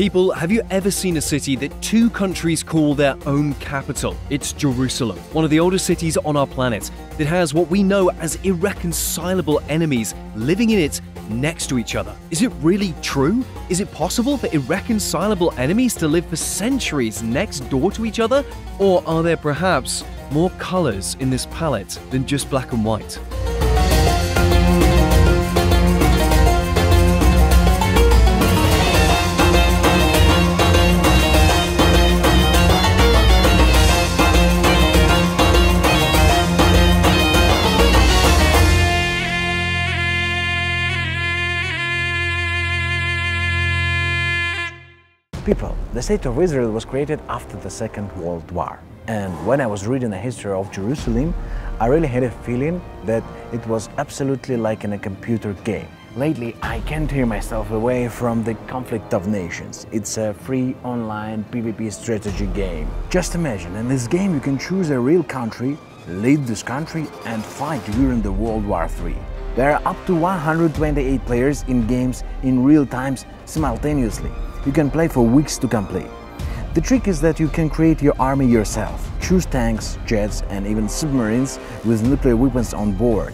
People, have you ever seen a city that two countries call their own capital? It's Jerusalem, one of the oldest cities on our planet that has what we know as irreconcilable enemies living in it next to each other. Is it really true? Is it possible for irreconcilable enemies to live for centuries next door to each other? Or are there perhaps more colors in this palette than just black and white? People, the state of Israel was created after the Second World War. And when I was reading the history of Jerusalem, I really had a feeling that it was absolutely like in a computer game. Lately, I can't tear myself away from the conflict of nations. It's a free online PvP strategy game. Just imagine, in this game you can choose a real country, lead this country and fight during the World War III. There are up to 128 players in games in real times simultaneously. You can play for weeks to complete. The trick is that you can create your army yourself. Choose tanks, jets and even submarines with nuclear weapons on board.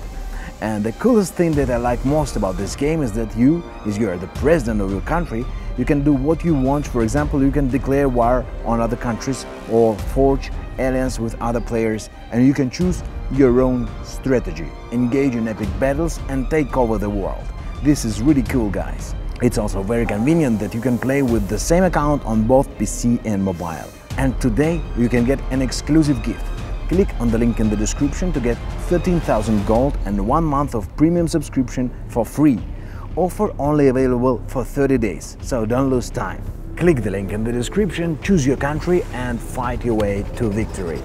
And the coolest thing that I like most about this game is that you, as you are the president of your country, you can do what you want. For example, you can declare war on other countries or forge alliance with other players and you can choose your own strategy, engage in epic battles and take over the world. This is really cool guys. It's also very convenient that you can play with the same account on both PC and mobile. And today you can get an exclusive gift. Click on the link in the description to get 13,000 gold and one month of premium subscription for free. Offer only available for 30 days, so don't lose time. Click the link in the description, choose your country and fight your way to victory.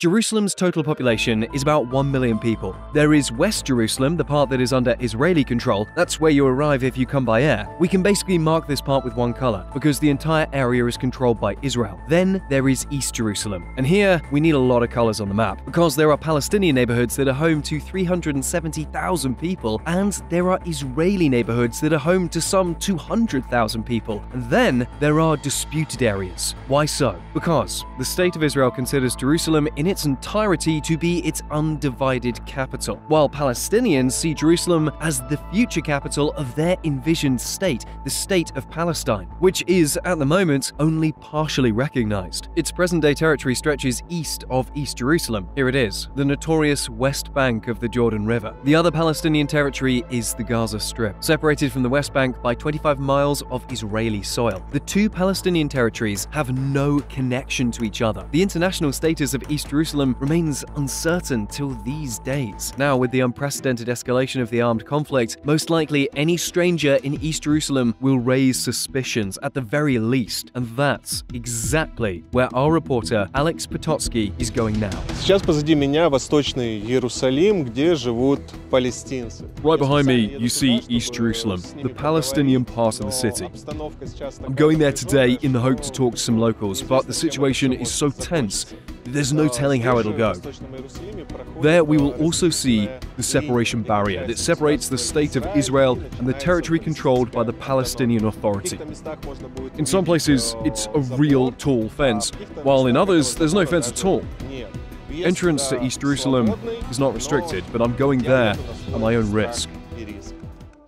Jerusalem's total population is about 1 million people. There is West Jerusalem, the part that is under Israeli control. That's where you arrive if you come by air. We can basically mark this part with one color because the entire area is controlled by Israel. Then there is East Jerusalem. And here we need a lot of colors on the map because there are Palestinian neighborhoods that are home to 370,000 people and there are Israeli neighborhoods that are home to some 200,000 people. And then there are disputed areas. Why so? Because the state of Israel considers Jerusalem in its entirety to be its undivided capital, while Palestinians see Jerusalem as the future capital of their envisioned state, the State of Palestine, which is, at the moment, only partially recognized. Its present day territory stretches east of East Jerusalem. Here it is, the notorious west bank of the Jordan River. The other Palestinian territory is the Gaza Strip, separated from the West Bank by 25 miles of Israeli soil. The two Palestinian territories have no connection to each other. The international status of East Jerusalem remains uncertain till these days. Now, with the unprecedented escalation of the armed conflict, most likely any stranger in East Jerusalem will raise suspicions at the very least. And that's exactly where our reporter Alex Pototsky is going now. Сейчас позади меня Восточный Иерусалим, где живут Right behind me, you see East Jerusalem, the Palestinian part of the city. I'm going there today in the hope to talk to some locals, but the situation is so tense there's no telling how it'll go. There, we will also see the separation barrier that separates the state of Israel and the territory controlled by the Palestinian Authority. In some places, it's a real tall fence, while in others, there's no fence at all. Entrance to East Jerusalem is not restricted, but I'm going there at my own risk.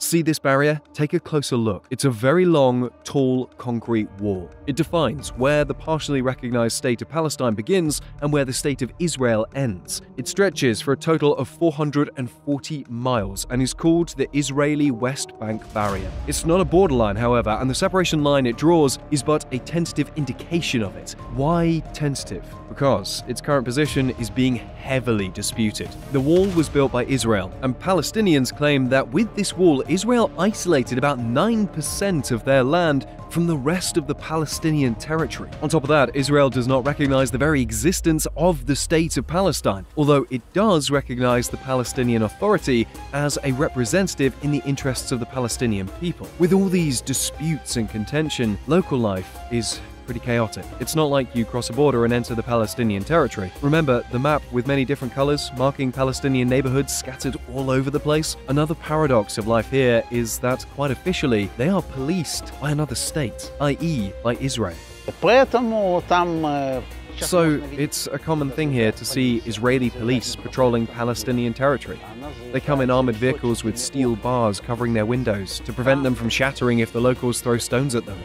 See this barrier? Take a closer look. It's a very long, tall concrete wall. It defines where the partially recognized state of Palestine begins and where the state of Israel ends. It stretches for a total of 440 miles and is called the Israeli West Bank Barrier. It's not a borderline, however, and the separation line it draws is but a tentative indication of it. Why tentative? Because its current position is being heavily disputed. The wall was built by Israel, and Palestinians claim that with this wall, Israel isolated about 9% of their land from the rest of the Palestinian territory. On top of that, Israel does not recognize the very existence of the state of Palestine, although it does recognize the Palestinian Authority as a representative in the interests of the Palestinian people. With all these disputes and contention, local life is pretty chaotic. It's not like you cross a border and enter the Palestinian territory. Remember, the map with many different colors marking Palestinian neighborhoods scattered all over the place? Another paradox of life here is that, quite officially, they are policed by another state, i.e., by Israel. So, it's a common thing here to see Israeli police patrolling Palestinian territory. They come in armored vehicles with steel bars covering their windows to prevent them from shattering if the locals throw stones at them.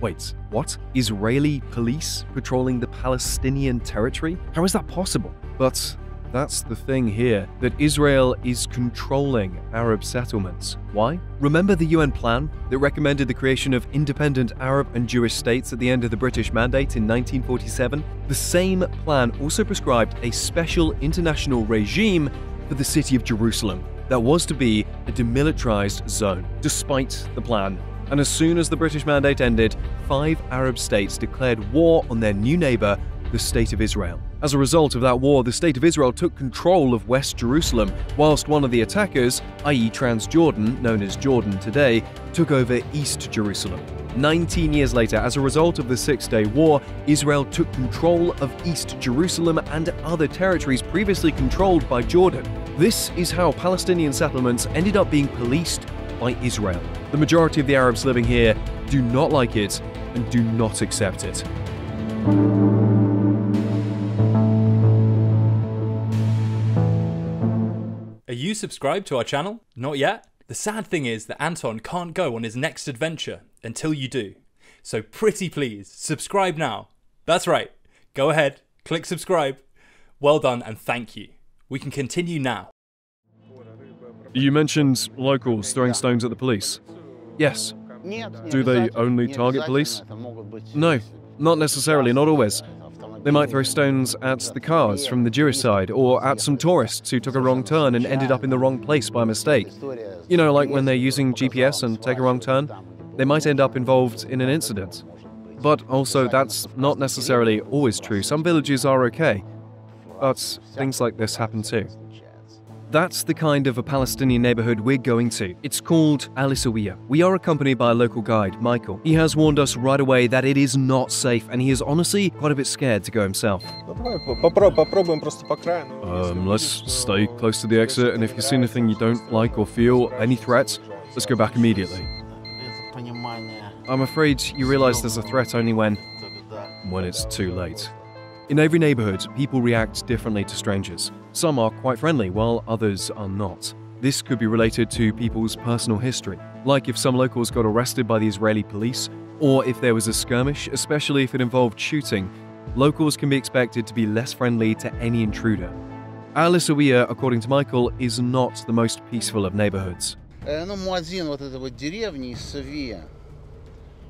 Wait, what? Israeli police patrolling the Palestinian territory? How is that possible? But that's the thing here that Israel is controlling Arab settlements. Why? Remember the UN plan that recommended the creation of independent Arab and Jewish states at the end of the British Mandate in 1947? The same plan also prescribed a special international regime for the city of Jerusalem that was to be a demilitarized zone, despite the plan. And as soon as the British Mandate ended, five Arab states declared war on their new neighbor, the State of Israel. As a result of that war, the State of Israel took control of West Jerusalem, whilst one of the attackers, i.e., Transjordan, known as Jordan today, took over East Jerusalem. 19 years later, as a result of the Six Day War, Israel took control of East Jerusalem and other territories previously controlled by Jordan. This is how Palestinian settlements ended up being policed by Israel. The majority of the Arabs living here do not like it and do not accept it. Are you subscribed to our channel? Not yet? The sad thing is that Anton can't go on his next adventure until you do. So pretty please, subscribe now. That's right. Go ahead, click subscribe. Well done and thank you. We can continue now. You mentioned locals throwing stones at the police. Yes. Do they only target police? No, not necessarily, not always. They might throw stones at the cars from the Jewish side or at some tourists who took a wrong turn and ended up in the wrong place by mistake. You know, like when they're using GPS and take a wrong turn, they might end up involved in an incident. But also, that's not necessarily always true. Some villages are okay, but things like this happen too. That's the kind of a Palestinian neighborhood we're going to. It's called Al Isawiya. We are accompanied by a local guide, Michael. He has warned us right away that it is not safe, and he is honestly quite a bit scared to go himself. Um, let's stay close to the exit, and if you see anything you don't like or feel, any threats, let's go back immediately. I'm afraid you realize there's a threat only when. when it's too late. In every neighborhood, people react differently to strangers. Some are quite friendly, while others are not. This could be related to people's personal history, like if some locals got arrested by the Israeli police, or if there was a skirmish, especially if it involved shooting. Locals can be expected to be less friendly to any intruder. Al Isawiya, according to Michael, is not the most peaceful of neighborhoods.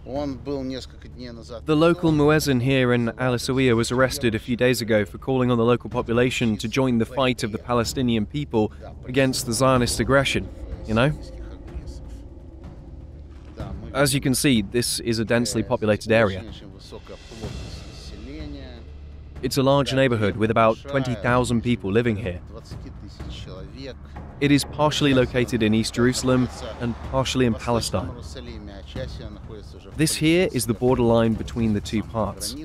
The local muezzin here in Al Isawiyah was arrested a few days ago for calling on the local population to join the fight of the Palestinian people against the Zionist aggression, you know? As you can see, this is a densely populated area. It's a large neighborhood with about 20,000 people living here. It is partially located in East Jerusalem and partially in Palestine. This here is the borderline between the two parts.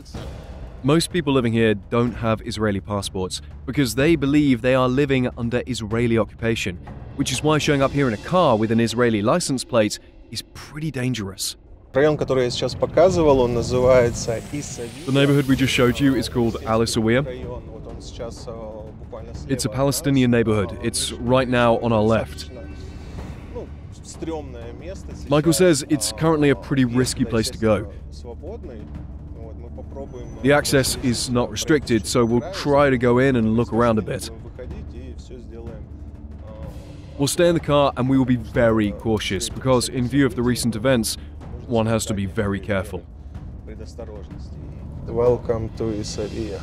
Most people living here don't have Israeli passports because they believe they are living under Israeli occupation, which is why showing up here in a car with an Israeli license plate is pretty dangerous. Район, который я сейчас показывал, он называется Исавия. The neighborhood we just showed you is called Al Isawiya. Район, вот он сейчас, э, буквально слева It's a от Palestinian нас. neighborhood. It's right now on our left. Ну, стрёмное место сейчас. Michael says it's А, currently a pretty въезд risky туда, place to go. естественно, свободный. Вот, мы попробуем, The э, access пройти is сюда, not пройти restricted, через so we'll край, try to go in and look around a будем bit. выходить и всё сделаем. А, We'll stay in the car and we will be very cautious because, in view of the recent events, one has to be very careful. Welcome to Isaria.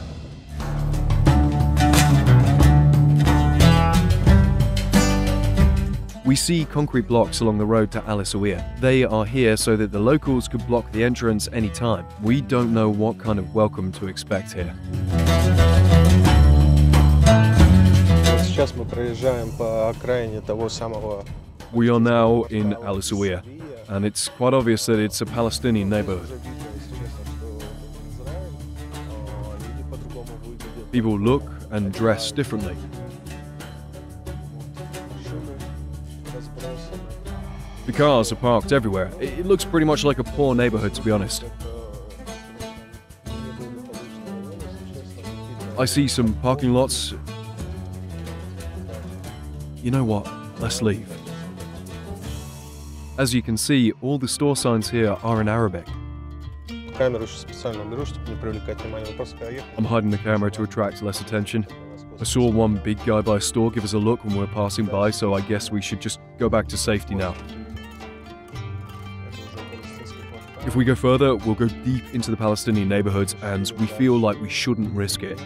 We see concrete blocks along the road to Al They are here so that the locals could block the entrance any time. We don't know what kind of welcome to expect here. We are now in Al and it's quite obvious that it's a Palestinian neighborhood. People look and dress differently. The cars are parked everywhere. It looks pretty much like a poor neighborhood, to be honest. I see some parking lots. You know what? Let's leave. As you can see, all the store signs here are in Arabic. I'm hiding the camera to attract less attention. I saw one big guy by a store give us a look when we were passing by, so I guess we should just go back to safety now. If we go further, we'll go deep into the Palestinian neighborhoods, and we feel like we shouldn't risk it.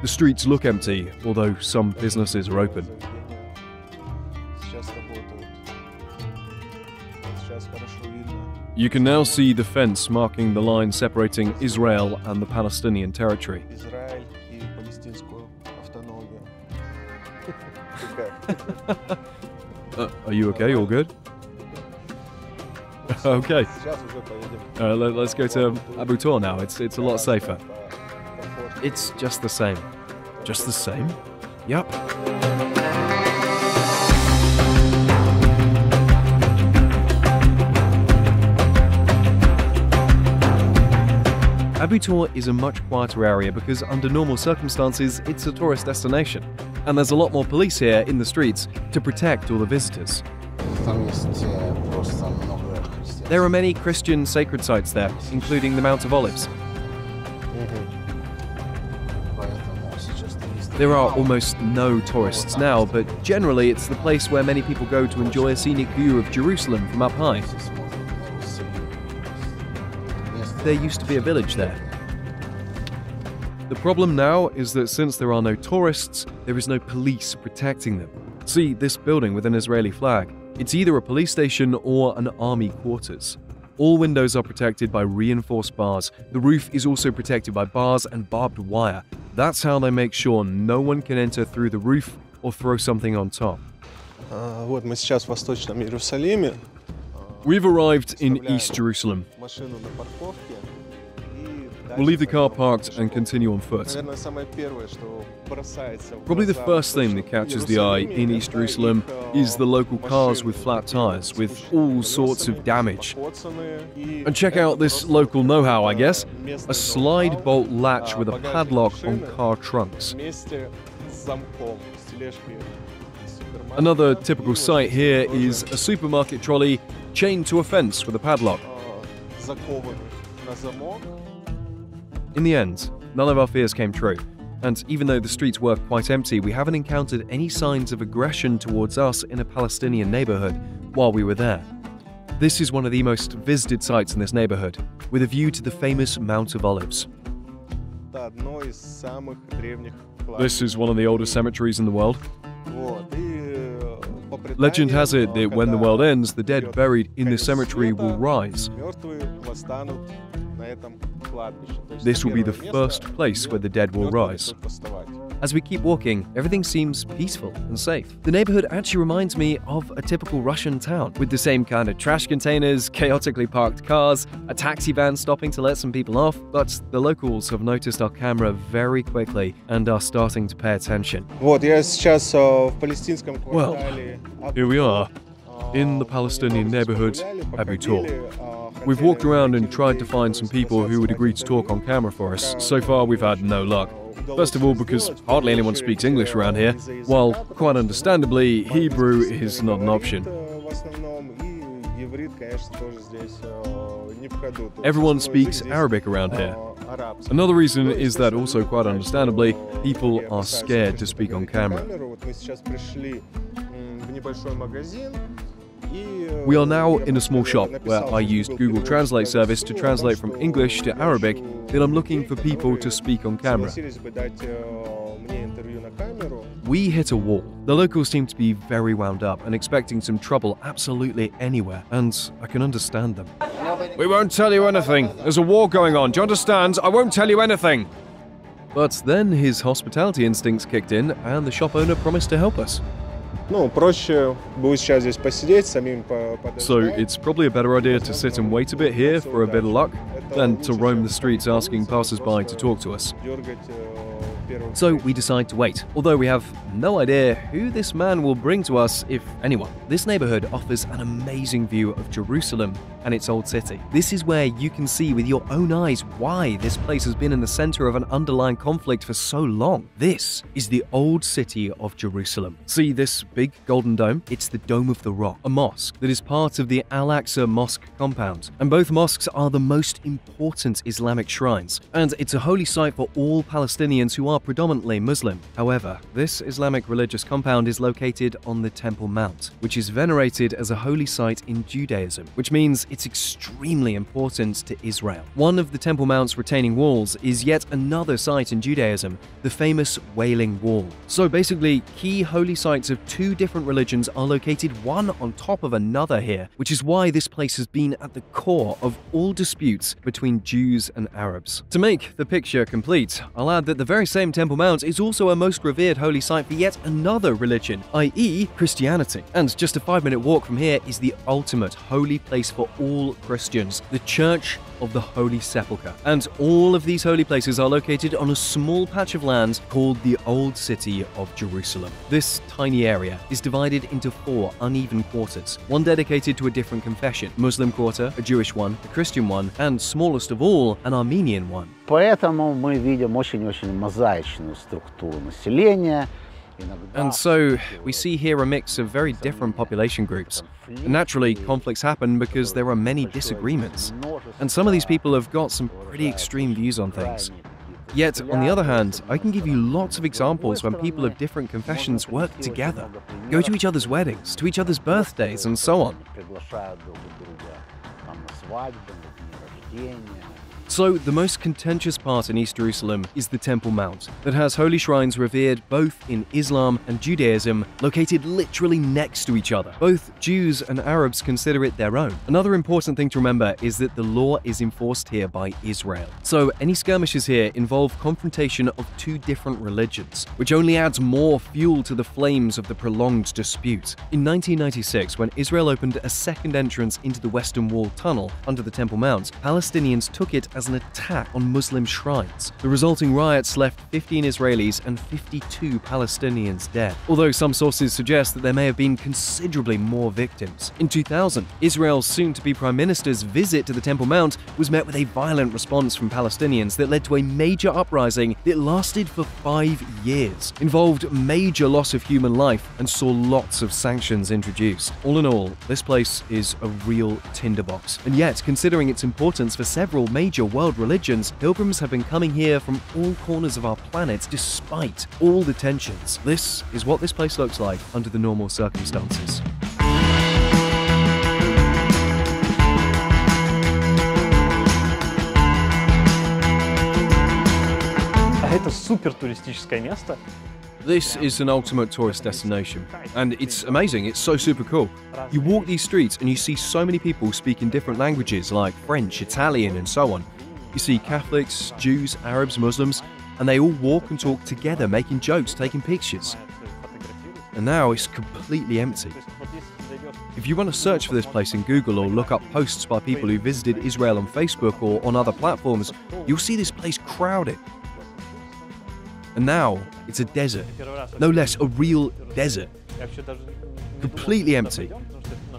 The streets look empty, although some businesses are open. You can now see the fence marking the line separating Israel and the Palestinian territory. uh, are you okay? All good? okay. Uh, let, us go to Abu Tor now. It's it's a lot safer. It's just the same. Just the same? Yep. Abu Tor is a much quieter area because under normal circumstances, it's a tourist destination. And there's a lot more police here in the streets to protect all the visitors. There are many Christian sacred sites there, including the Mount of Olives. There are almost no tourists now, but generally it's the place where many people go to enjoy a scenic view of Jerusalem from up high There used to be a village there. The problem now is that since there are no tourists, there is no police protecting them. See this building with an Israeli flag? It's either a police station or an army quarters. All windows are protected by reinforced bars. The roof is also protected by bars and barbed wire. That's how they make sure no one can enter through the roof or throw something on top. А, Вот мы сейчас в Восточном Иерусалиме. We've arrived in East Jerusalem. We'll leave the car parked and continue on foot. Probably the first thing that catches the eye in East Jerusalem is the local cars with flat tires, with all sorts of damage. And check out this local know how, I guess a slide bolt latch with a padlock on car trunks. Another typical sight here is a supermarket trolley chained to a fence with a padlock. In the end, none of our fears came true, and even though the streets were quite empty, we haven't encountered any signs of aggression towards us in a Palestinian neighbourhood while we were there. This is one of the most visited sites in this neighbourhood, with a view to the famous Mount of Olives. This is one of the oldest cemeteries in the world. Legend has it that when the world ends, the dead buried in the cemetery will rise. This will be the first place where the dead will rise. As we keep walking, everything seems peaceful and safe. The neighborhood actually reminds me of a typical Russian town, with the same kind of trash containers, chaotically parked cars, a taxi van stopping to let some people off, but the locals have noticed our camera very quickly and are starting to pay attention. Well, here we are, in the Palestinian neighborhood, Abu Tor. We've walked around and tried to find some people who would agree to talk on camera for us. So far, we've had no luck. First of all, because hardly anyone speaks English around here, while, quite understandably, Hebrew is not an option. Everyone speaks Arabic around here. Another reason is that, also quite understandably, people are scared to speak on camera. We are now in a small shop where I used Google Translate service to translate from English to Arabic that I'm looking for people to speak on camera. We hit a wall. The locals seem to be very wound up and expecting some trouble absolutely anywhere, and I can understand them. We won't tell you anything. There's a war going on. Do you understand? I won't tell you anything. But then his hospitality instincts kicked in, and the shop owner promised to help us. So it's probably a better idea to sit and wait a bit here for a bit of luck than to roam the streets asking passers-by to talk to us. So we decide to wait, although we have no idea who this man will bring to us, if anyone. This neighborhood offers an amazing view of Jerusalem and its old city. This is where you can see with your own eyes why this place has been in the center of an underlying conflict for so long. This is the old city of Jerusalem. See this big golden dome? It's the Dome of the Rock, a mosque that is part of the Al Aqsa Mosque compound. And both mosques are the most important Islamic shrines, and it's a holy site for all Palestinians who are predominantly Muslim. However, this Islamic religious compound is located on the Temple Mount, which is venerated as a holy site in Judaism, which means it's extremely important to Israel. One of the Temple Mount's retaining walls is yet another site in Judaism, the famous Wailing Wall. So basically, key holy sites of two different religions are located one on top of another here, which is why this place has been at the core of all disputes between Jews and Arabs. To make the picture complete, I'll add that the very same Temple Mount is also a most revered holy site for yet another religion, i.e., Christianity. And just a five minute walk from here is the ultimate holy place for all Christians, the Church of the Holy Sepulchre. And all of these holy places are located on a small patch of land called the Old City of Jerusalem. This tiny area is divided into four uneven quarters, one dedicated to a different confession Muslim quarter, a Jewish one, a Christian one, and smallest of all, an Armenian one. Поэтому мы видим очень-очень мозаичную структуру населения. and so we see here a mix of very different population groups. Naturally, conflicts happen because there are many disagreements. And some of these people have got some pretty extreme views on things. Yet, on the other hand, I can give you lots of examples when people of different confessions work together, go to each other's weddings, to each other's birthdays, and so on. So, the most contentious part in East Jerusalem is the Temple Mount, that has holy shrines revered both in Islam and Judaism, located literally next to each other. Both Jews and Arabs consider it their own. Another important thing to remember is that the law is enforced here by Israel. So, any skirmishes here involve confrontation of two different religions, which only adds more fuel to the flames of the prolonged dispute. In 1996, when Israel opened a second entrance into the Western Wall tunnel under the Temple Mount, Palestinians took it as an attack on Muslim shrines. The resulting riots left 15 Israelis and 52 Palestinians dead, although some sources suggest that there may have been considerably more victims. In 2000, Israel's soon to be Prime Minister's visit to the Temple Mount was met with a violent response from Palestinians that led to a major uprising that lasted for five years, involved major loss of human life, and saw lots of sanctions introduced. All in all, this place is a real tinderbox. And yet, considering its importance for several major world religions, pilgrims have been coming here from all corners of our planet despite all the tensions. This is what this place looks like under the normal circumstances. А это супер туристическое место. This is an ultimate tourist destination, and it's amazing, it's so super cool. You walk these streets and you see so many people speaking different languages like French, Italian, and so on. You see Catholics, Jews, Arabs, Muslims, and they all walk and talk together, making jokes, taking pictures. And now it's completely empty. If you want to search for this place in Google or look up posts by people who visited Israel on Facebook or on other platforms, you'll see this place crowded. And now it's a desert. No less, a real desert. Completely empty.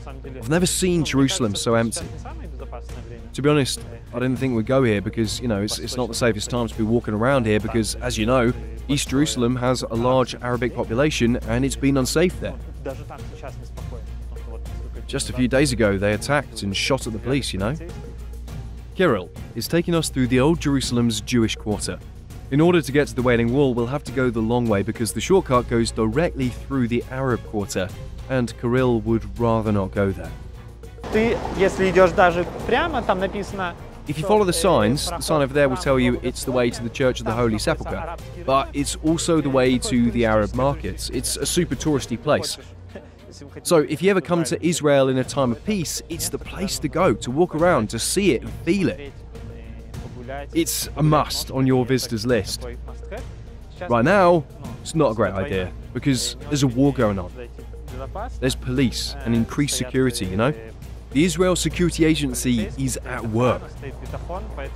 I've never seen Jerusalem so empty. To be honest, I didn't think we'd go here because, you know, it's, it's not the safest time to be walking around here because, as you know, East Jerusalem has a large Arabic population and it's been unsafe there. Just a few days ago, they attacked and shot at the police, you know? Kirill is taking us through the old Jerusalem's Jewish quarter. In order to get to the Wailing Wall, we'll have to go the long way because the shortcut goes directly through the Arab quarter, and Kirill would rather not go there. Ты, если идешь даже прямо, там написано... If you follow the signs, the sign over there will tell you it's the way to the Church of the Holy Sepulchre, but it's also the way to the Arab markets. It's a super touristy place. So if you ever come to Israel in a time of peace, it's the place to go, to walk around, to see it and feel it. It's a must on your visitors list. Right now, it's not a great idea because there's a war going on. There's police and increased security, you know? The Israel Security Agency is at work.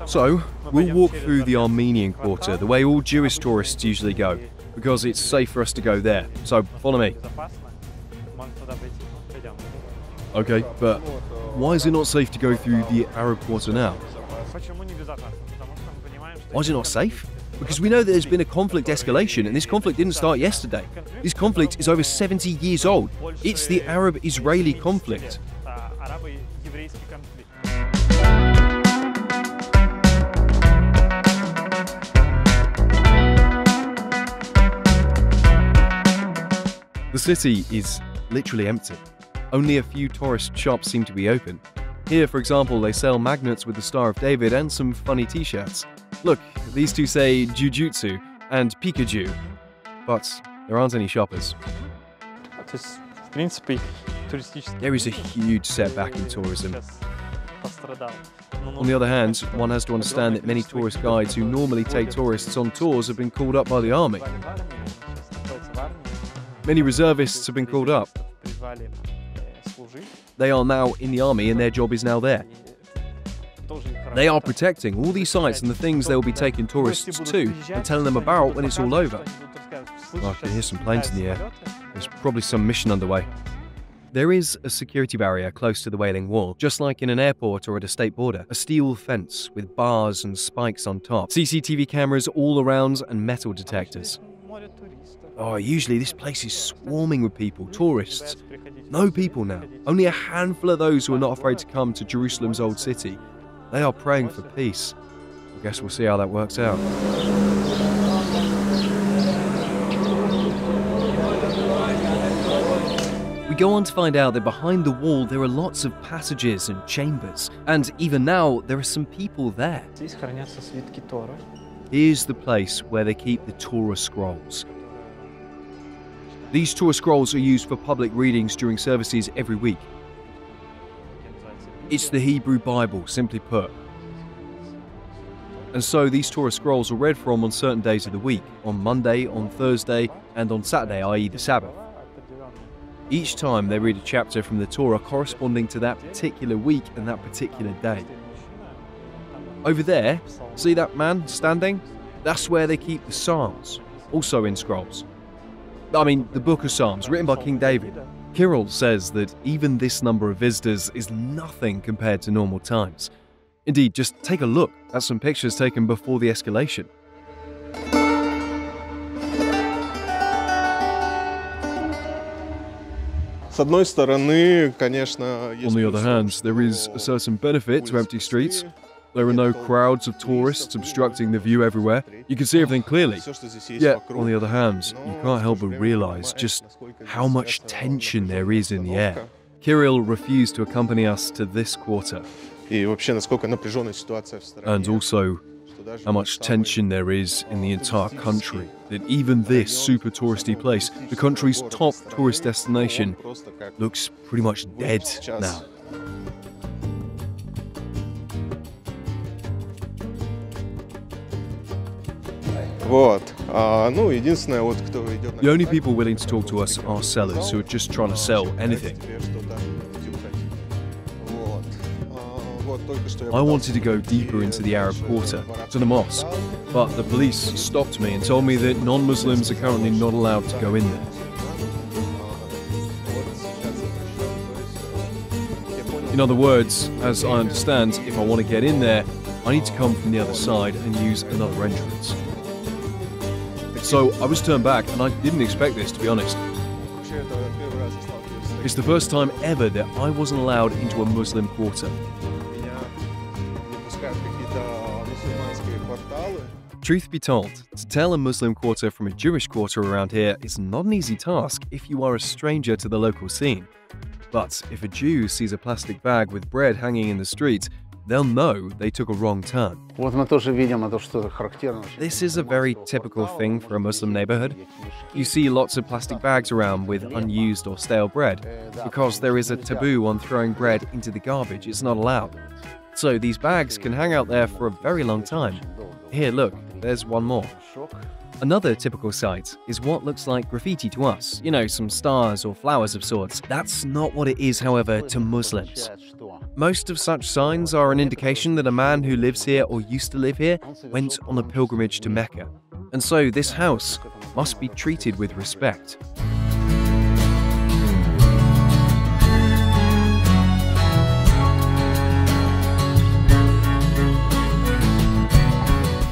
So, we'll walk through the Armenian Quarter, the way all Jewish tourists usually go, because it's safe for us to go there. So, follow me. Okay, but why is it not safe to go through the Arab Quarter now? Why is it not safe? Because we know that there's been a conflict escalation, and this conflict didn't start yesterday. This conflict is over 70 years old. It's the Arab Israeli conflict. The city is literally empty. Only a few tourist shops seem to be open. Here, for example, they sell magnets with the Star of David and some funny t shirts. Look, these two say Jujutsu and Pikachu. But there aren't any shoppers. There is a huge setback in tourism. On the other hand, one has to understand that many tourist guides who normally take tourists on tours have been called up by the army. Many reservists have been called up. They are now in the army and their job is now there. They are protecting all these sites and the things they will be taking tourists to and telling them about when it's all over. Oh, I can hear some planes in the air. There's probably some mission underway. There is a security barrier close to the Wailing Wall, just like in an airport or at a state border. A steel fence with bars and spikes on top, CCTV cameras all around, and metal detectors. Oh, usually this place is swarming with people, tourists. No people now, only a handful of those who are not afraid to come to Jerusalem's old city. They are praying for peace. I guess we'll see how that works out. We go on to find out that behind the wall there are lots of passages and chambers, and even now there are some people there. Here's the place where they keep the Torah scrolls. These Torah scrolls are used for public readings during services every week. It's the Hebrew Bible, simply put. And so these Torah scrolls are read from on certain days of the week, on Monday, on Thursday, and on Saturday, i.e., the Sabbath. Each time they read a chapter from the Torah corresponding to that particular week and that particular day. Over there, see that man standing? That's where they keep the Psalms, also in scrolls. I mean, the Book of Psalms, written by King David. Kirill says that even this number of visitors is nothing compared to normal times. Indeed, just take a look at some pictures taken before the escalation. On the other hand, there is a certain benefit to empty streets. There are no crowds of tourists obstructing the view everywhere. You can see everything clearly. Yet, on the other hand, you can't help but realize just how much tension there is in the air. Kirill refused to accompany us to this quarter. And also, how much tension there is in the entire country. That even this super touristy place, the country's top tourist destination, looks pretty much dead now. Вот. А, ну, единственное, вот кто идет на The only контакт, people willing to talk to us are sellers who are just trying to sell anything. тебе что-то тюхать. Вот. А, вот, только что я I wanted to go пытался deeper пройти into the Arab дальше quarter, в арабский to the mosque, квартал. but the police stopped me and told me that non Muslims are currently not allowed to go in there. Вот сейчас запрещено. То есть, э, я понял, In other words, as I understand, if I want to get in there, I need to come from the other side and use another entrance. So I was turned back, and I didn't expect this, to be honest. It's the first time ever that I wasn't allowed into a Muslim quarter. Truth be told, to tell a Muslim quarter from a Jewish quarter around here is not an easy task if you are a stranger to the local scene. But if a Jew sees a plastic bag with bread hanging in the street, they'll know they took a wrong turn. This is a very typical thing for a Muslim neighborhood. You see lots of plastic bags around with unused or stale bread because there is a taboo on throwing bread into the garbage, it's not allowed. So these bags can hang out there for a very long time. Here, look, there's one more. Another typical sight is what looks like graffiti to us, you know, some stars or flowers of sorts. That's not what it is, however, to Muslims. Most of such signs are an indication that a man who lives here or used to live here went on a pilgrimage to Mecca. And so this house must be treated with respect.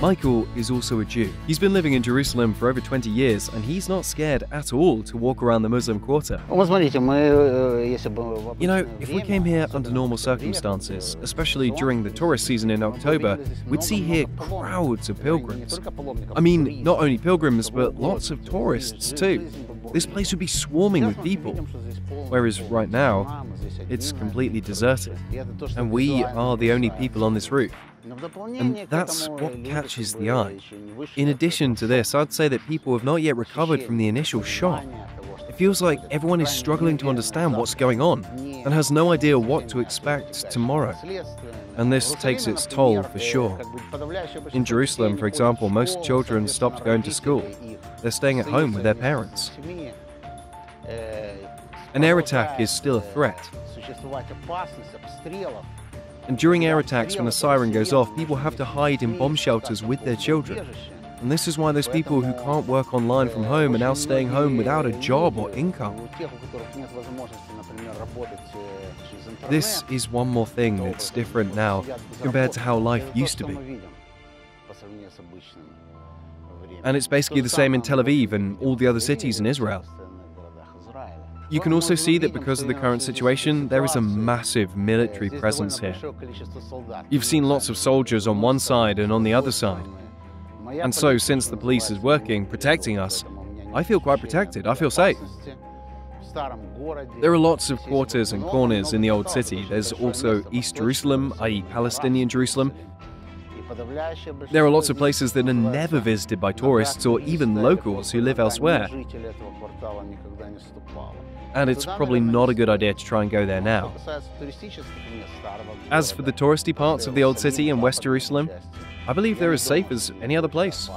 Michael is also a Jew. He's been living in Jerusalem for over 20 years and he's not scared at all to walk around the Muslim quarter. You know, if we came here under normal circumstances, especially during the tourist season in October, we'd see here crowds of pilgrims. I mean, not only pilgrims, but lots of tourists too. This place would be swarming with people. Whereas right now, it's completely deserted. And we are the only people on this route. And that's what catches the eye. In addition to this, I'd say that people have not yet recovered from the initial shock. It feels like everyone is struggling to understand what's going on and has no idea what to expect tomorrow. And this takes its toll for sure. In Jerusalem, for example, most children stopped going to school. They're staying at home with their parents. An air attack is still a threat. And during air attacks, when a siren goes off, people have to hide in bomb shelters with their children. And this is why those people who can't work online from home are now staying home without a job or income. This is one more thing that's different now compared to how life used to be. And it's basically the same in Tel Aviv and all the other cities in Israel. You can also see that because of the current situation, there is a massive military presence here. You've seen lots of soldiers on one side and on the other side. And so, since the police is working, protecting us, I feel quite protected. I feel safe. There are lots of quarters and corners in the old city. There's also East Jerusalem, i.e., Palestinian Jerusalem. There are lots of places that are never visited by tourists or even locals who live elsewhere. And it's probably not a good idea to try and go there now. As for the touristy parts of the old city in West Jerusalem, I believe they're as safe as any other place.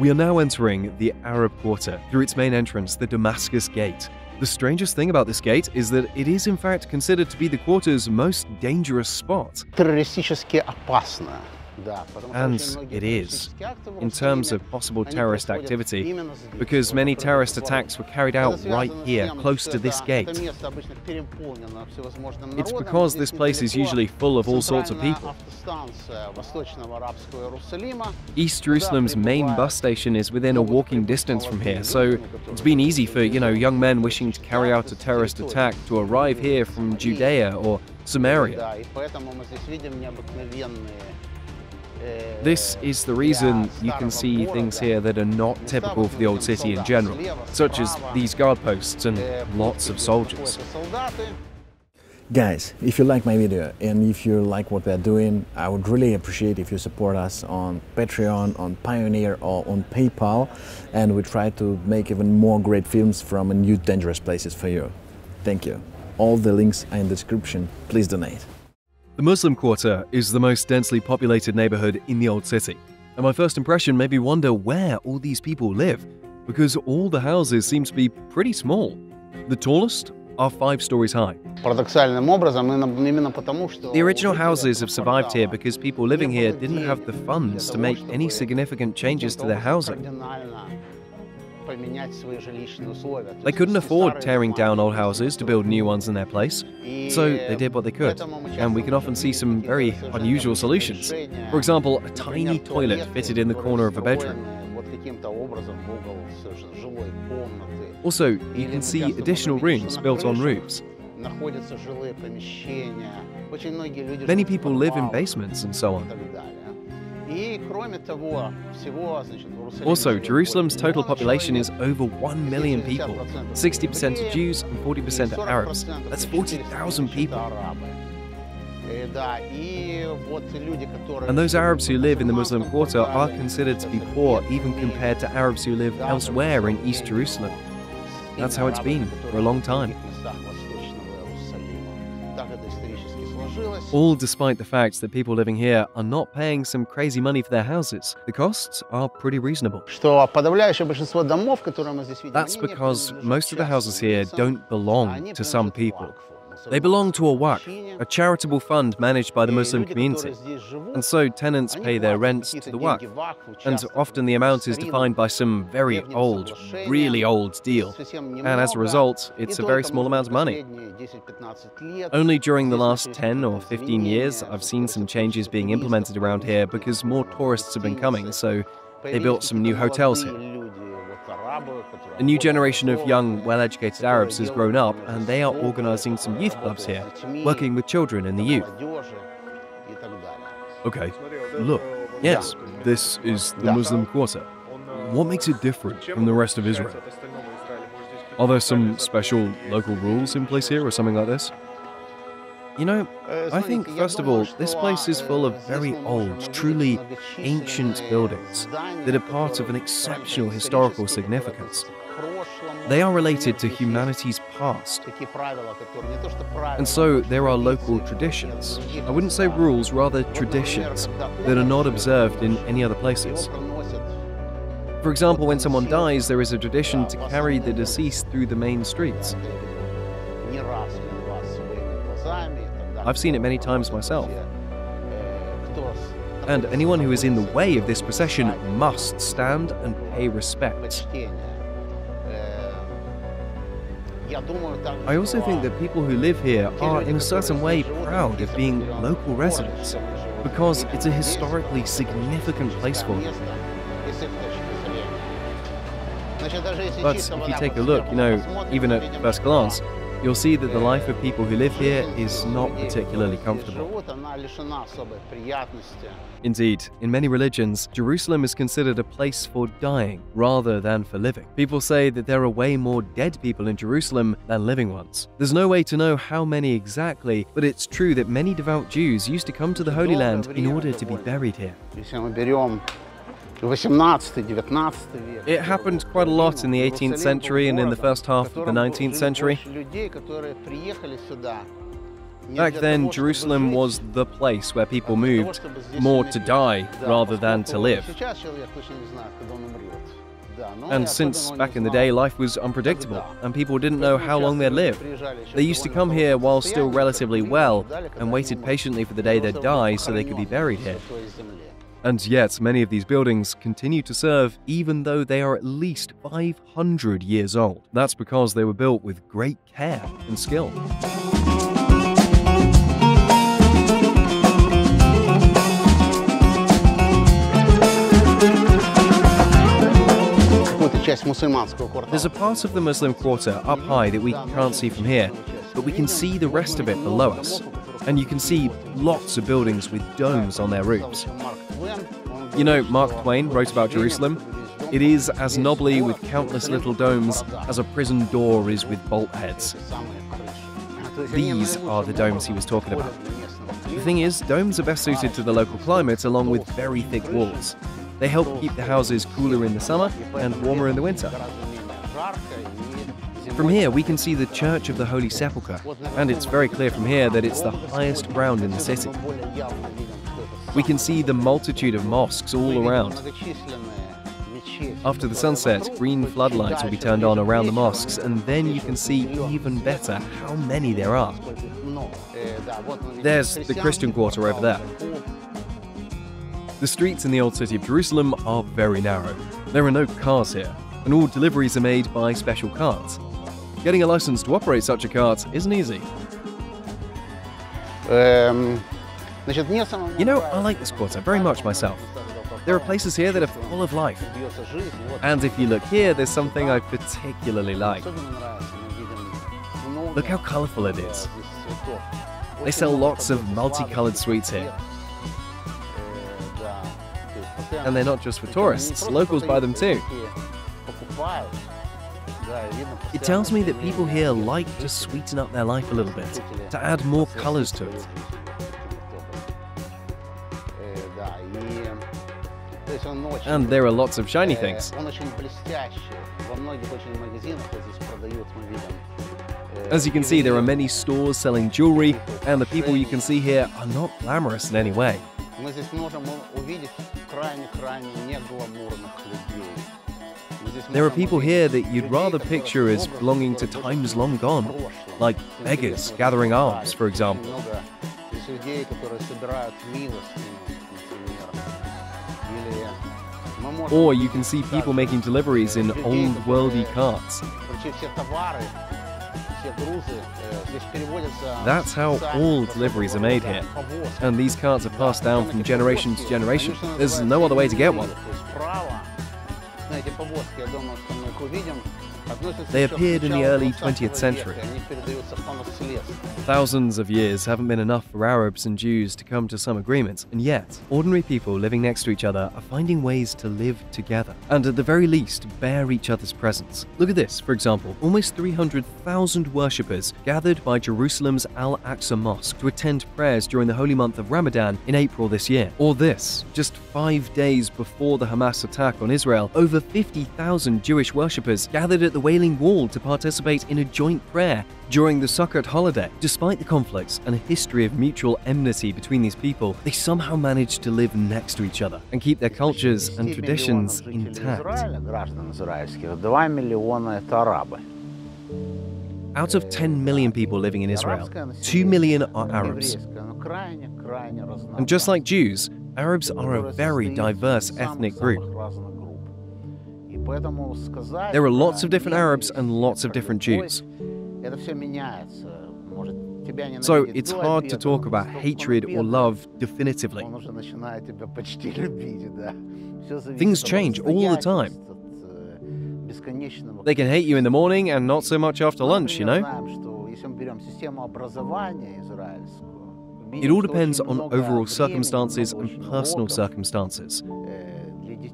We are now entering the Arab Quarter through its main entrance, the Damascus Gate. The strangest thing about this gate is that it is in fact considered to be the quarter's most dangerous spot. террористически опасно. And it is, in terms of possible terrorist activity, because many terrorist attacks were carried out right here, close to this gate. It's because this place is usually full of all sorts of people. East Jerusalem's main bus station is within a walking distance from here, so it's been easy for, you know, young men wishing to carry out a terrorist attack to arrive here from Judea or Samaria. This is the reason you can see things here that are not typical for the old city in general, such as these guard posts and lots of soldiers. Guys, if you like my video and if you like what we're doing, I would really appreciate if you support us on Patreon, on Pioneer or on PayPal and we try to make even more great films from new dangerous places for you. Thank you. All the links are in the description. Please donate. The Muslim Quarter is the most densely populated neighborhood in the Old City, and my first impression made me wonder where all these people live, because all the houses seem to be pretty small. The tallest are five stories high. The original houses have survived here because people living here didn't have the funds to make any significant changes to their housing. They couldn't afford tearing down old houses to build new ones in their place, so they did what they could, and we can often see some very unusual solutions. For example, a tiny toilet fitted in the corner of a bedroom. Also, you can see additional rooms built on roofs. Many people live in basements and so on. Also, Jerusalem's total population is over 1 million people. 60% are Jews and 40% are Arabs. That's 40,000 people. And those Arabs who live in the Muslim quarter are considered to be poor, even compared to Arabs who live elsewhere in East Jerusalem. That's how it's been for a long time. All despite the fact that people living here are not paying some crazy money for their houses. The costs are pretty reasonable. That's because most of the houses here don't belong to some people. They belong to a waqf, a charitable fund managed by the Muslim community, and so tenants pay their rents to the waqf, and often the amount is defined by some very old, really old deal, and as a result, it's a very small amount of money. Only during the last 10 or 15 years, I've seen some changes being implemented around here because more tourists have been coming, so they built some new hotels here. A new generation of young, well educated Arabs has grown up and they are organizing some youth clubs here, working with children and the youth. Okay, look, yes, this is the Muslim quarter. What makes it different from the rest of Israel? Are there some special local rules in place here or something like this? You know, I think, first of all, this place is full of very old, truly ancient buildings that are part of an exceptional historical significance. They are related to humanity's past. And so there are local traditions. I wouldn't say rules, rather traditions that are not observed in any other places. For example, when someone dies, there is a tradition to carry the deceased through the main streets. I've seen it many times myself. And anyone who is in the way of this procession must stand and pay respect. I also think that people who live here are, in a certain way, proud of being local residents because it's a historically significant place for them. But if you take a look, you know, even at first glance, you'll see that the life of people who live here is not particularly comfortable. Indeed, in many religions, Jerusalem is considered a place for dying rather than for living. People say that there are way more dead people in Jerusalem than living ones. There's no way to know how many exactly, but it's true that many devout Jews used to come to the Holy Land in order to be buried here. It happened quite a lot in the 18th century and in the first half of the 19th century. Back then, Jerusalem was the place where people moved more to die rather than to live. And since back in the day, life was unpredictable and people didn't know how long they'd live, they used to come here while still relatively well and waited patiently for the day they'd die so they could be buried here. And yet, many of these buildings continue to serve even though they are at least 500 years old. That's because they were built with great care and skill. There's a part of the Muslim quarter up high that we can't see from here, but we can see the rest of it below us. And you can see lots of buildings with domes on their roofs. You know, Mark Twain wrote about Jerusalem. It is as knobbly with countless little domes as a prison door is with bolt heads. These are the domes he was talking about. The thing is, domes are best suited to the local climate along with very thick walls. They help keep the houses cooler in the summer and warmer in the winter. From here, we can see the Church of the Holy Sepulchre, and it's very clear from here that it's the highest ground in the city. We can see the multitude of mosques all around. After the sunset, green floodlights will be turned on around the mosques, and then you can see even better how many there are. There's the Christian quarter over there. The streets in the old city of Jerusalem are very narrow. There are no cars here, and all deliveries are made by special carts. Getting a license to operate such a cart isn't easy. You You know, I like this quarter very much myself. There are places here that are full of life. And if you look here, there's something I particularly like. Look how colourful it is. They sell lots of multicolored sweets here. And they're not just for tourists, locals buy them too. It tells me that people here like to sweeten up their life a little bit, to add more colours to it. And there are lots of shiny things. As you can see, there are many stores selling jewelry, and the people you can see here are not glamorous in any way. There are people here that you'd rather picture as belonging to times long gone, like beggars gathering alms, for example. Or you can see people making deliveries in old worldy carts. That's how all deliveries are made here. And these carts are passed down from generation to generation. There's no other way to get one. They appeared in the early 20th century. Thousands of years haven't been enough for Arabs and Jews to come to some agreement, and yet, ordinary people living next to each other are finding ways to live together, and at the very least, bear each other's presence. Look at this, for example, almost 300,000 worshippers gathered by Jerusalem's Al Aqsa Mosque to attend prayers during the holy month of Ramadan in April this year. Or this, just five days before the Hamas attack on Israel, over 50,000 Jewish worshippers gathered at the Wailing Wall to participate in a joint prayer during the Sukkot holiday, despite the conflicts and a history of mutual enmity between these people, they somehow managed to live next to each other and keep their cultures and traditions intact. Out of 10 million people living in Israel, 2 million are Arabs. And just like Jews, Arabs are a very diverse ethnic group. There are lots of different Arabs and lots of different Jews. So it's hard to talk about hatred or love definitively. Things change all the time. They can hate you in the morning and not so much after lunch, you know? It all depends on overall circumstances and personal circumstances.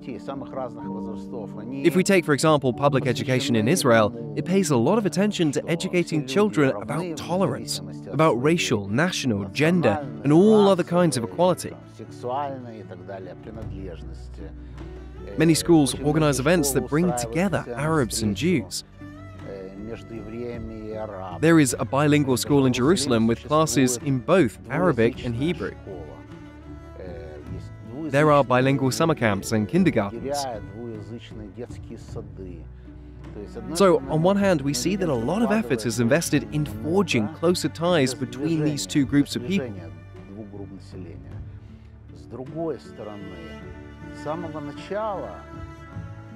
If we take, for example, public education in Israel, it pays a lot of attention to educating children about tolerance, about racial, national, gender, and all other kinds of equality. Many schools organize events that bring together Arabs and Jews. There is a bilingual school in Jerusalem with classes in both Arabic and Hebrew. There are bilingual summer camps and kindergartens. So, on one hand, we see that a lot of effort is invested in forging closer ties between these two groups of people.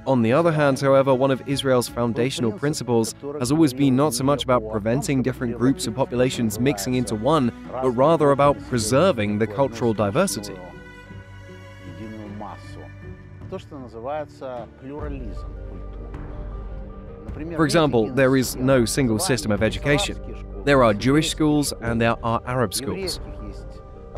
On the other hand, however, one of Israel's foundational principles has always been not so much about preventing different groups of populations mixing into one, but rather about preserving the cultural diversity единую массу. То, что называется плюрализм культуры. Например, For нет example, единой there is системы no single образования. system of Есть education. арабские школы, There are есть Jewish еврейские schools школы, and there are Arab schools. еврейских есть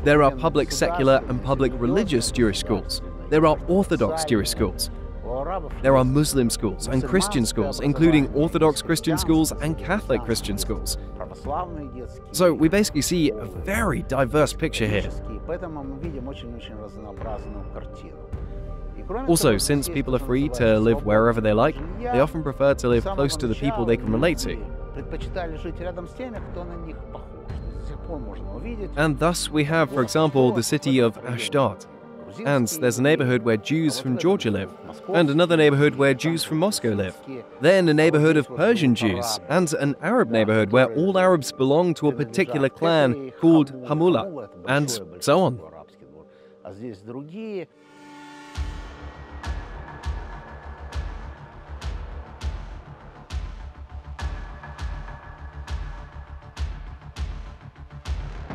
There are определенные public secular and public государственные, religious Jewish schools. There are Orthodox Jewish schools. У арабов There are есть Muslim schools and Christian schools, including Orthodox Christian schools and Catholic Christian schools. православные детские, So we basically see a very diverse picture here. Also, since people are free to live wherever they like, they often prefer to live close to the people they can relate to. And thus we have, for example, the city of Ashdod. And there's a neighborhood where Jews from Georgia live, and another neighborhood where Jews from Moscow live, then a neighborhood of Persian Jews, and an Arab neighborhood where all Arabs belong to a particular clan called Hamula, and so on.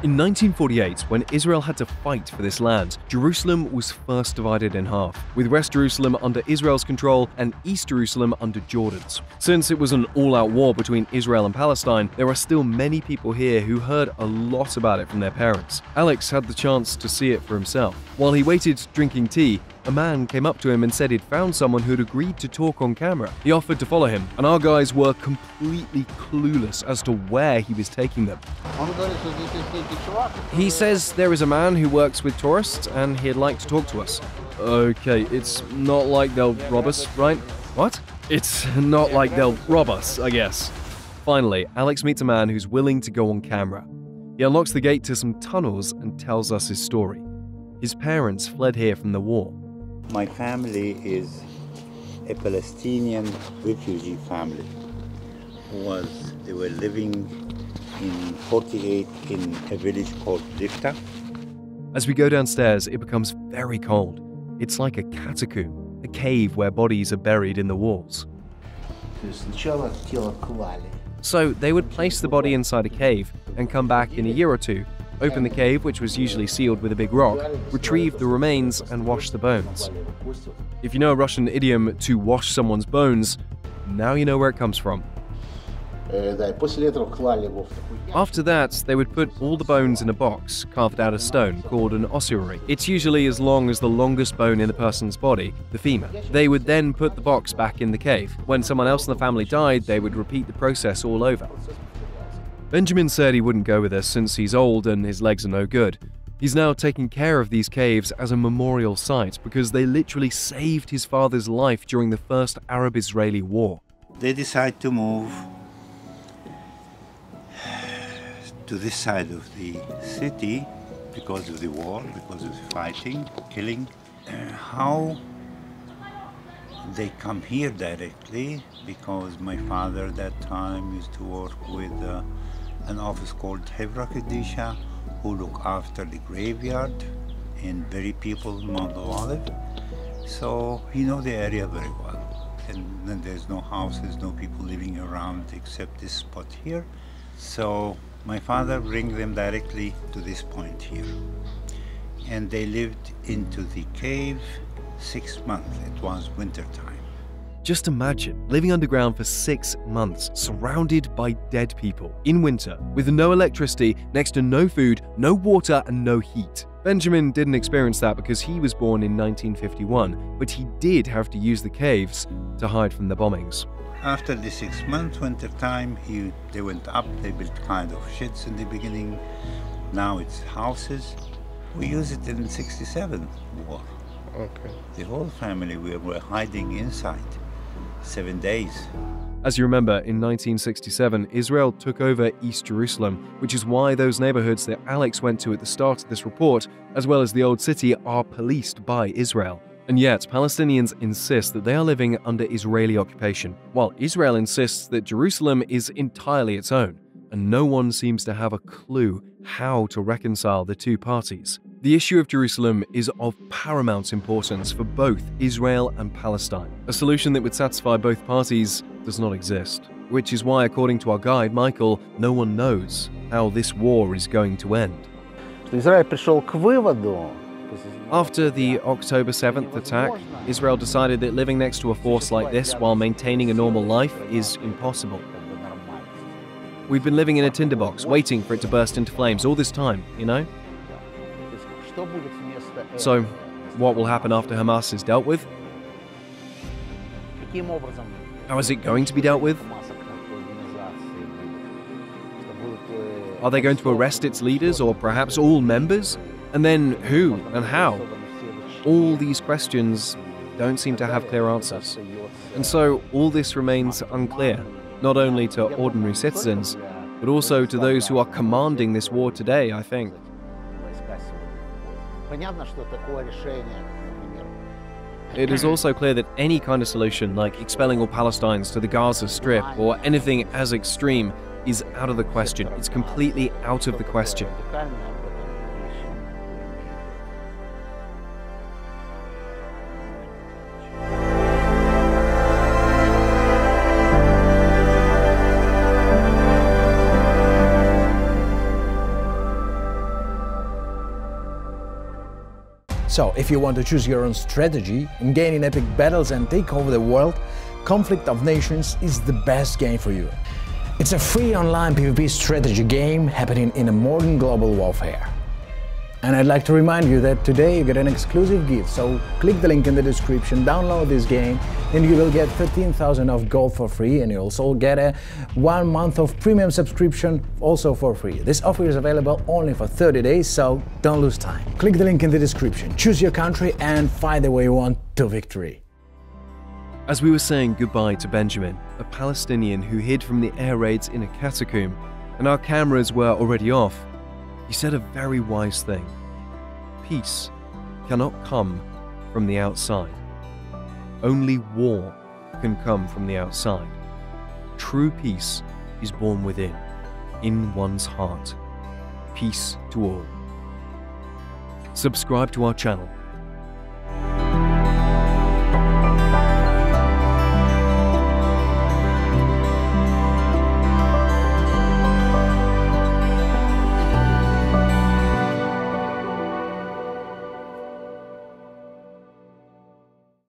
In 1948, when Israel had to fight for this land, Jerusalem was first divided in half, with West Jerusalem under Israel's control and East Jerusalem under Jordan's. Since it was an all out war between Israel and Palestine, there are still many people here who heard a lot about it from their parents. Alex had the chance to see it for himself. While he waited drinking tea, a man came up to him and said he'd found someone who'd agreed to talk on camera. He offered to follow him, and our guys were completely clueless as to where he was taking them. He says there is a man who works with tourists and he'd like to talk to us. Okay, it's not like they'll rob us, right? What? It's not like they'll rob us, I guess. Finally, Alex meets a man who's willing to go on camera. He unlocks the gate to some tunnels and tells us his story. His parents fled here from the war. My family is a Palestinian refugee family. Who was they were living in 48 in a village called Lifta. As we go downstairs, it becomes very cold. It's like a catacomb, a cave where bodies are buried in the walls. So they would place the body inside a cave and come back in a year or two, open the cave, which was usually sealed with a big rock, retrieve the remains, and wash the bones. If you know a Russian idiom to wash someone's bones, now you know where it comes from. After that, they would put all the bones in a box carved out of stone called an ossuary. It's usually as long as the longest bone in the person's body, the femur. They would then put the box back in the cave. When someone else in the family died, they would repeat the process all over. Benjamin said he wouldn't go with us since he's old and his legs are no good. He's now taking care of these caves as a memorial site because they literally saved his father's life during the first Arab Israeli war. They decide to move to this side of the city because of the war, because of the fighting, killing. Uh, how they come here directly because my father at that time used to work with uh, an office called Hevra Kadisha who look after the graveyard and Very People, in Mount Olive. So he know the area very well. And then there's no houses, no people living around except this spot here. So my father bring them directly to this point here. And they lived into the cave six months. It was winter time. Just imagine living underground for six months, surrounded by dead people, in winter, with no electricity, next to no food, no water, and no heat. Benjamin didn't experience that because he was born in 1951, but he did have to use the caves to hide from the bombings. After the six months winter time, he, they went up. They built kind of sheds in the beginning. Now it's houses. We used it in 67 war. Okay. The whole family, we were hiding inside seven days. As you remember, in 1967, Israel took over East Jerusalem, which is why those neighborhoods that Alex went to at the start of this report, as well as the Old City, are policed by Israel. And yet, Palestinians insist that they are living under Israeli occupation, while Israel insists that Jerusalem is entirely its own, and no one seems to have a clue how to reconcile the two parties. The issue of Jerusalem is of paramount importance for both Israel and Palestine. A solution that would satisfy both parties does not exist, which is why, according to our guide Michael, no one knows how this war is going to end. After the October 7th attack, Israel decided that living next to a force like this while maintaining a normal life is impossible. We've been living in a tinderbox, waiting for it to burst into flames all this time, you know? So, what will happen after Hamas is dealt with? How is it going to be dealt with? Are they going to arrest its leaders or perhaps all members? And then who and how? All these questions don't seem to have clear answers. And so all this remains unclear, not only to ordinary citizens, but also to those who are commanding this war today, I think. войска сегодня. Понятно, что такое решение, например, It is also clear that any kind of solution, like expelling all Palestinians to the Gaza Strip or anything as extreme, is out of the question. It's completely out of the question. So, if you want to choose your own strategy, engage in epic battles and take over the world, Conflict of Nations is the best game for you. It's a free online PvP strategy game happening in a modern global warfare. And I'd like to remind you that today you get an exclusive gift, so click the link in the description, download this game, and you will get 13,000 of gold for free, and you also get a one month of premium subscription also for free. This offer is available only for 30 days, so don't lose time. Click the link in the description, choose your country, and fight the way you want to victory. As we were saying goodbye to Benjamin, a Palestinian who hid from the air raids in a catacomb, and our cameras were already off, he said a very wise thing. Peace cannot come from the outside. Only war can come from the outside. True peace is born within, in one's heart. Peace to all. Subscribe to our channel